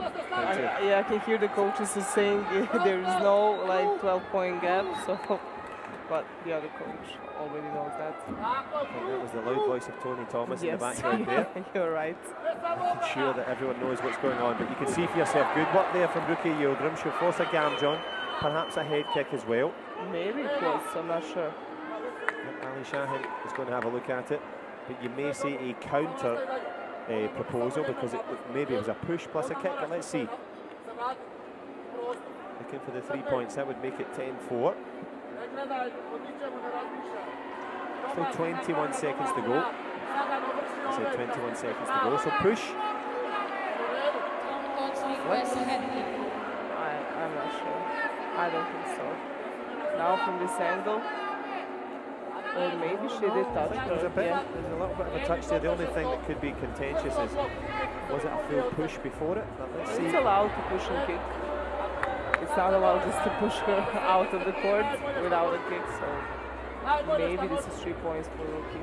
I, yeah, I can hear the coaches saying there is no like 12 point gap, so but the other coach already knows that. that was the loud voice of Tony Thomas yes. in the background there. You're right. Making sure that everyone knows what's going on, but you can see for yourself, good work there from rookie Yildirim. She'll force a Gamjeom, perhaps a head kick as well. Maybe it was, I'm not sure. Ali Shahin is going to have a look at it, but you may see a counter uh, proposal because it, maybe it was a push plus a kick, but let's see. Looking for the three points, that would make it 10-4. Still 21 seconds to go. I said 21 seconds to go, so push. I, I'm not sure. I don't think so. Now from this angle, or maybe she did touch uh, There's a, bit, yeah. there's a little bit of a touch there. The only thing that could be contentious is, was it a full push before it? But let's see. It's allowed to push and kick. It's not allowed just to push her out of the court without a kick, so maybe this is three points for Ruki.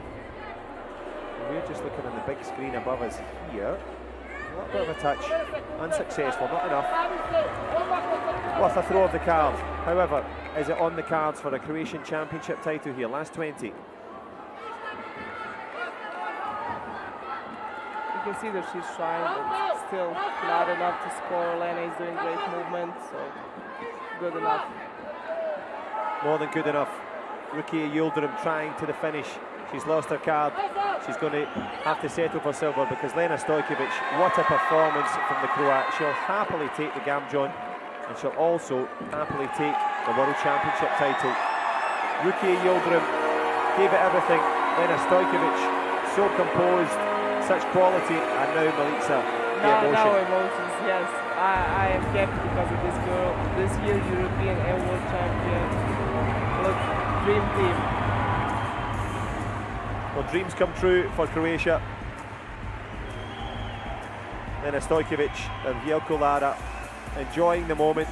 We're just looking on the big screen above us here. A little bit of a touch, unsuccessful, not enough. Worth a throw of the card. However, is it on the cards for a Croatian Championship title here? Last 20. You can see that she's trying, but still not enough to score. Lena is doing great movement, so good enough. More than good enough. Rukiye Yildirim trying to the finish. She's lost her card. She's going to have to settle for silver because Lena Stojkovic, what a performance from the Croat. She'll happily take the Gamjeom and she'll also happily take the World Championship title. Rukiye Yildirim gave it everything. Lena Stojkovic, so composed, such quality, and now Milica, the Now, emotion. now emotions, yes. I, I am happy because of this girl. This year European and World Champion. Look, dream team. Well, dreams come true for Croatia. Lena Stojkovic and Jelko Lara enjoying the moment.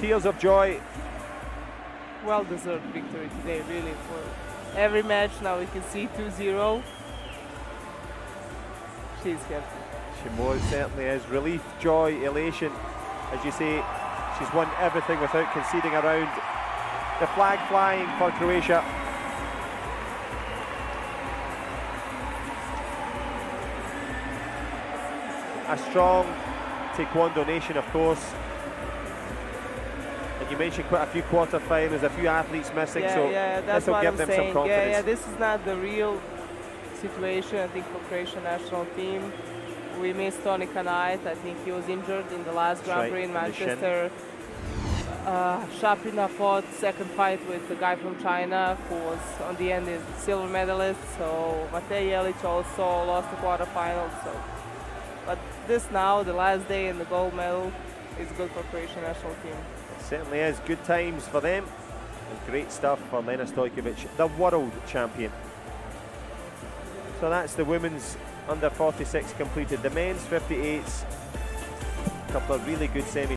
Tears of joy. Well deserved victory today, really. For every match now we can see 2-0. She's happy. She most certainly is. Relief, joy, elation. As you say, she's won everything without conceding a round. The flag flying for Croatia. A strong Taekwondo nation, of course. You mentioned quite a few quarterfinals, a few athletes missing, yeah, so yeah, this will give I'm them saying. some confidence. Yeah, yeah, this is not the real situation, I think, for Croatian national team. We missed Toni Kanaet. I think he was injured in the last Grand right, Prix in in the shin. Manchester. Uh, Šapina fought second fight with the guy from China who was on the end is silver medalist. So Matej Jelic also lost the quarterfinals. So, but this now, the last day and the gold medal, is good for Croatian national team. Certainly is. Good times for them. And great stuff for Lena Stojkovic, the world champion. So that's the women's under 46 completed. The men's 58s, a couple of really good semis.